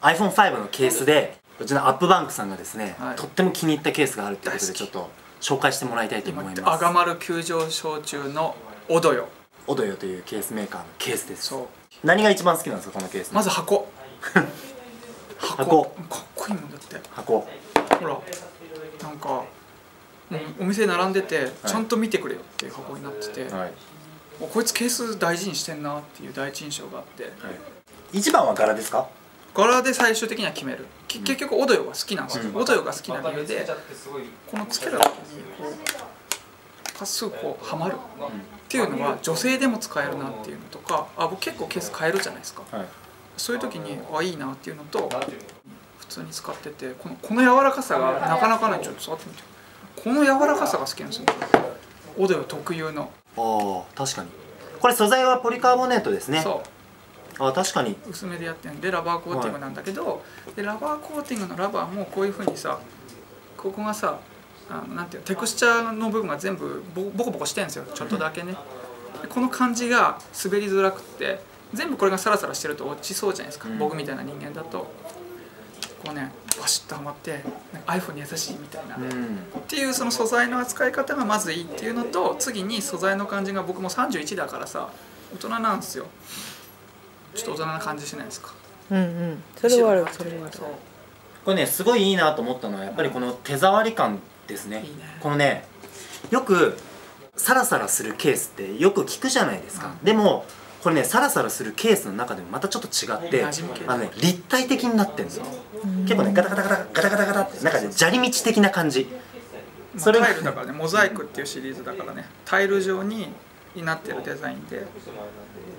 iPhone5 のケースでうちのアップバンクさんがですね、はい。とっても気に入ったケースがあるということでちょっと紹介してもらいたいと思います。赤丸急上昇中のオドヨ。オドヨというケースメーカーのケースです。何が一番好きなんですかこのケースまず 箱。箱。かっこいいもんだって。箱。ほらなんかお店に並んでてちゃんと見てくれよっていう箱になってて、はい、おこいつケース大事にしてんなっていう第一印象があって。一番は柄ですか？柄で最終的には決める。き結局オドヨが好きなんですよ、うん。オドヨが好きな理由でこのつけた時にこうパスこうはまるっていうのは女性でも使えるなっていうのとかあ僕結構ケース変えるじゃないですかはいそういう時にあいいなっていうのと普通に使っててこのこの柔らかさがなかなかないちょっと触ってみてこの柔らかさが好きなんですよオドヨ特有のああ確かにこれ素材はポリカーボネートですねそあ確かに。う薄めでやってるんでラバーコーティングなんだけど、でラバーコーティングのラバーもこういうふうにさここがさあのなんていうのテクスチャーの部分が全部ボボコボコしてるんですよちょっとだけね。でこの感じが滑りづらくって全部これがサラサラしてると落ちそうじゃないですか、うん。僕みたいな人間だと。こうねバシッとはまって iPhone に優しいみたいな、っうん。ていうその素材の扱い方がまずいいっていうのと次に素材の感じが僕も31だからさ大人なんですよちょっと大人な感じしないですか？うんうん。それはあるそれはある。これねすごいいいなと思ったのはやっぱりこの手触り感ですね。いいね。このねよくサラサラするケースってよく聞くじゃないですか、うん。でもこれねサラサラするケースの中でもまたちょっと違ってあのね立体的になってるんですよ結構ねガタガタガタガタガタガタってなんかね砂利道的な感じ。まあそれがタイルだからねモザイクっていうシリーズだからねタイル状にになってるデザインで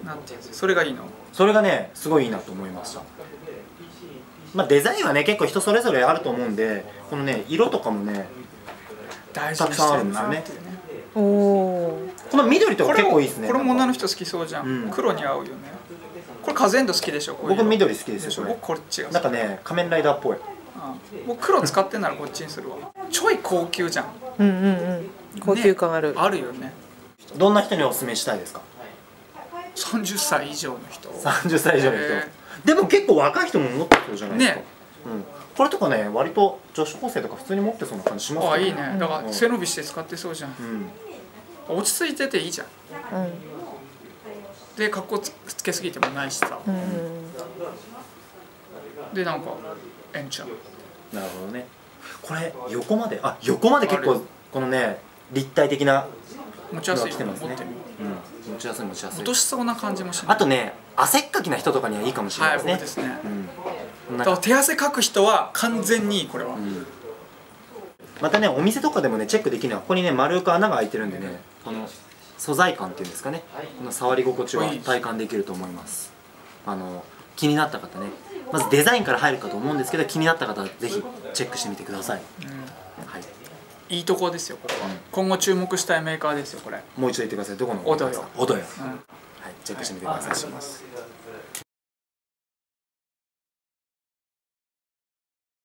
なんてそれがいいの？それがねすごいいいなと思いました。まあデザインはね結構人それぞれあると思うんでこのね色とかもね大事にしてるなっていうね。おおこの緑とか結構いいですね。これも女の人好きそうじゃん、うん黒に合うよね。これカゼンド好きでしょ僕緑好きですでしょ？よ僕こっちがなんかね仮面ライダーっぽい。うん僕黒使ってんならこっちにするわ。ちょい高級じゃん。うんうんうん。高級感ある、あるよねどんな人におすすめしたいですか？30歳以上の人。30歳以上の人。へでも結構若い人も持ってそうじゃないですか、ね。うん、これとかね割と女子高生とか普通に持ってそうな感じしますよあいいね。だかうんら背伸びして使ってそうじゃん。うん。落ち着いてていいじゃん。うん。で格好つつけすぎてもないしさ。うん。うんでなんかええんちゃん。なるほどね。これ横まであ横まで結構このね立体的な持ちやすい。のが来てますね。持ってみようん。持ちやすい持ちやうすい。落としそうな感じもしない。あとね汗っかきな人とかにはいいかもしれなはいいですね、僕ですね。うん。かだから手汗かく人は完全にいいこれは、うん。またねお店とかでもねチェックできるのはここにね丸く穴が開いてるんでねこの素材感っていうんですかね。この触り心地は体感できると思います。あの気になった方ね。まずデザインから入るかと思うんですけど気になった方はぜひチェックしてみてください、はい、いいとこですよここは、今後注目したいメーカーですよこれ、もう一度言ってください。どこのオドヨオ。ドヨ、うんはい、チェックしてみてください、します